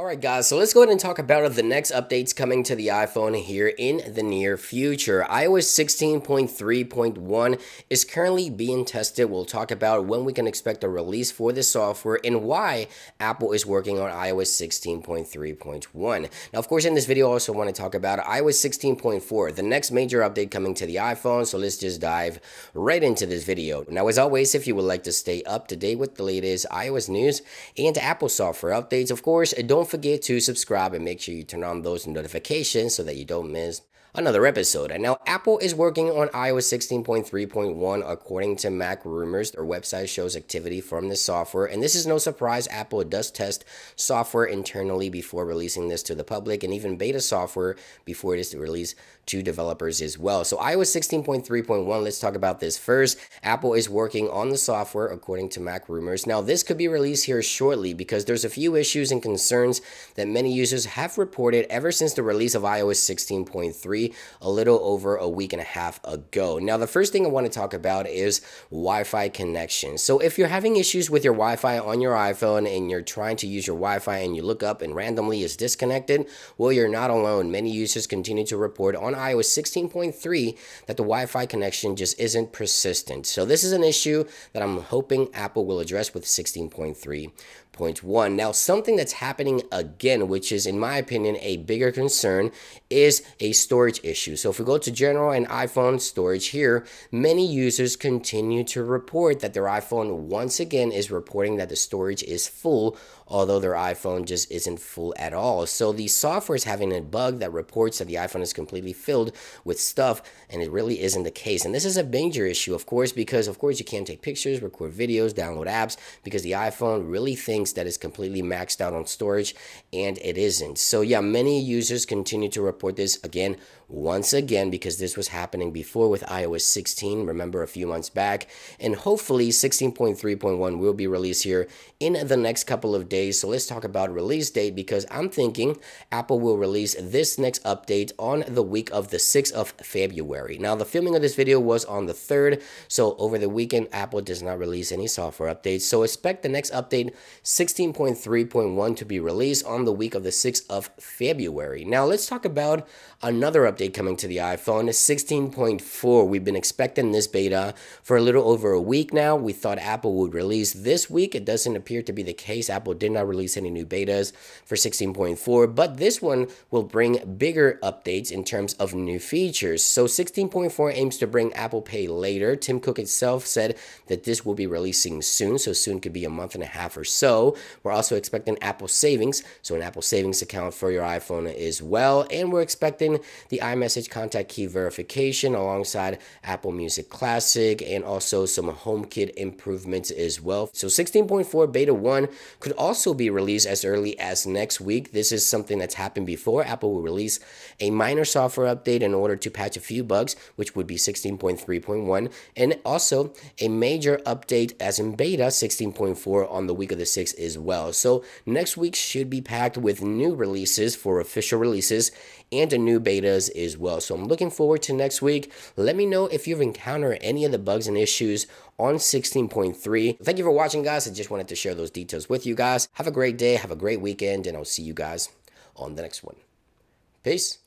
Alright guys, so let's go ahead and talk about the next updates coming to the iPhone here in the near future. iOS 16.3.1 is currently being tested. We'll talk about when we can expect a release for this software and why Apple is working on iOS 16.3.1. Now of course in this video I also want to talk about iOS 16.4, the next major update coming to the iPhone, so let's just dive right into this video. Now as always, if you would like to stay up to date with the latest iOS news and Apple software updates, of course, don't forget to subscribe and make sure you turn on those notifications so that you don't miss another episode. And now Apple is working on iOS 16.3.1 according to Mac Rumors. Their website shows activity from this software. And this is no surprise. Apple does test software internally before releasing this to the public and even beta software before it is released to developers as well. So iOS 16.3.1, let's talk about this first. Apple is working on the software according to Mac Rumors. Now this could be released here shortly because there's a few issues and concerns that many users have reported ever since the release of iOS 16.3 a little over a week and a half ago. Now, the first thing I want to talk about is Wi-Fi connection. So if you're having issues with your Wi-Fi on your iPhone and you're trying to use your Wi-Fi and you look up and randomly is disconnected, well, you're not alone. Many users continue to report on iOS 16.3 that the Wi-Fi connection just isn't persistent. So this is an issue that I'm hoping Apple will address with 16.3. Now, something that's happening again, which is, in my opinion, a bigger concern, is a storage issue. So, if we go to general and iPhone storage here, many users continue to report that their iPhone once again is reporting that the storage is full, although their iPhone just isn't full at all. So, the software is having a bug that reports that the iPhone is completely filled with stuff, and it really isn't the case. And this is a major issue, of course, because, of course, you can't take pictures, record videos, download apps, because the iPhone really thinks that it's completely maxed out on storage and it isn't. So yeah, many users continue to report this again once again because this was happening before with iOS 16, remember a few months back, and hopefully 16.3.1 will be released here in the next couple of days. So let's talk about release date because I'm thinking Apple will release this next update on the week of the 6th of February. Now the filming of this video was on the 3rd, so over the weekend Apple does not release any software updates. So expect the next update 16.3.1 to be released on the week of the 6th of February. Now let's talk about another update update coming to the iPhone is 16.4. We've been expecting this beta for a little over a week now. We thought Apple would release this week. It doesn't appear to be the case. Apple did not release any new betas for 16.4, but this one will bring bigger updates in terms of new features. So 16.4 aims to bring Apple Pay later. Tim Cook itself said that this will be releasing soon, so soon could be a month and a half or so. We're also expecting Apple Savings, so an Apple Savings account for your iPhone as well, and we're expecting the iMessage contact key verification alongside Apple Music Classic and also some HomeKit improvements as well. So 16.4 Beta 1 could also be released as early as next week. This is something that's happened before. Apple will release a minor software update in order to patch a few bugs, which would be 16.3.1, and also a major update as in beta 16.4 on the week of the 6th as well. So next week should be packed with new releases for official releases and a new betas as well. So I'm looking forward to next week. Let me know if you've encountered any of the bugs and issues on 16.3. Thank you for watching, guys. I just wanted to share those details with you guys. Have a great day. Have a great weekend, and I'll see you guys on the next one. Peace.